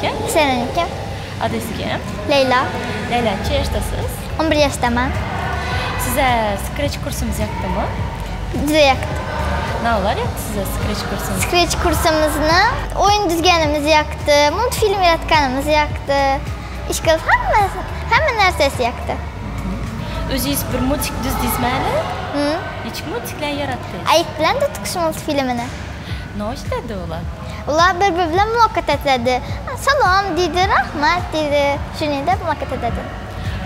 kim? Serenike, Adınız kim? Leyla, Leyla, neçə yaşdasınız? 11 yaşdaman. Sizə Scratch kursumuz yoxdurmu? Juda yoqdi. Nə olar yoxdur sizə Scratch kursumuz? Scratch kursimizni o'yin tuzganimiz yoqdi, multfilm yaratganimiz yoqdi. Ish qilib hamma narsasi yoqdi. Özünüz bir multik düzdünüzmeli? Hı? Neçə multiklər yaratdınız? Ayık bilan Tutukuş multfilmini. Nə işlədi ular? Ular bir-biri bilan muloqot etadi. Salom deydi, rahmat deydi. Shuningdek muloqot etadi.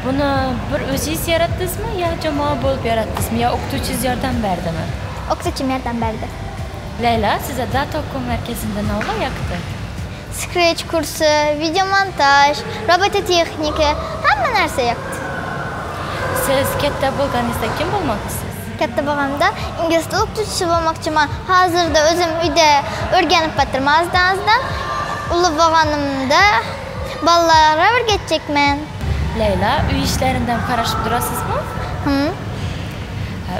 Bunu bir o'zingiz yaratdingizmi yo jamoa bo'lib yaratdingizmi yo o'qituvchingiz yordam berdimi? O'qituvchim yordam berdi. Layla, sizə data o'quv markazida olar yoqdi? Scratch kursi, video montaj, robototexnika, hamma narsa yoqdi. Siz katta bo'lganingizda kim bo'lmoqchisiz? Katta bo'lganimda ingliz tili o'qituvchisi bo'lmoqchiman. Hozirda o'zim uyda o'rganib bitirman azdan-azdan. Ulug' bo'lganimda bolalarga o'rgatjakman. Layla, uy ishlaridan qarashib turasizmi? Hı?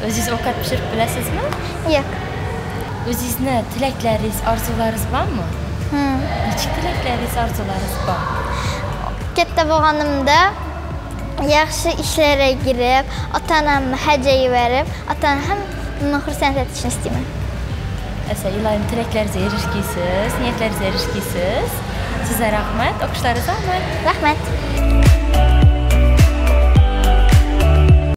O'zingiz ovqat pishirib bilasizmi? Yo'q. O'zingizni tilaklaringiz, orzularingiz bormi? Hı. Nechta tilaklaringiz, orzularingiz bor? Katta bo'lganimda yaxşı işlərə girib, ata-anamı həcəyi verib, ata-anam bunu xürsənd etişini istəyirəm. Əsə, ilayın tiləklər zəyirişkisiz, niyyətlər zəyirişkisiz. Sizə rəhmət, oxuşlarınıza rəhmət. Rəhmət.